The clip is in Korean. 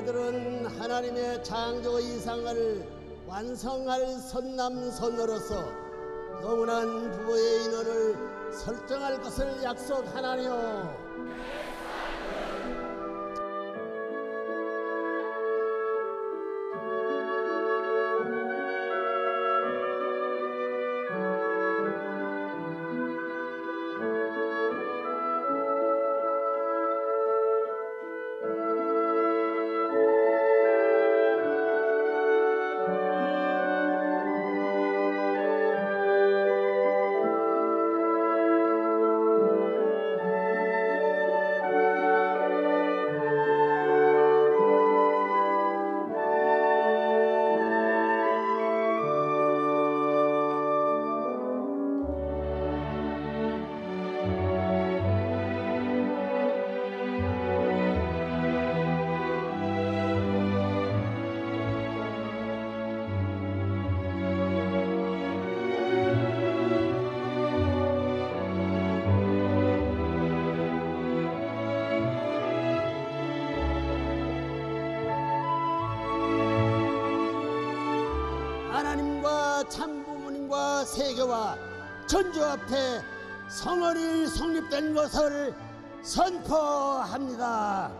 형제들은 하나님의 창조 이상을 완성할 선남선녀로서 영원한 부부의 인연을 설정할 것을 약속하나니요. 하나님과 참 부모님과 세계와 천주 앞에 성원이 성립된 것을 선포합니다.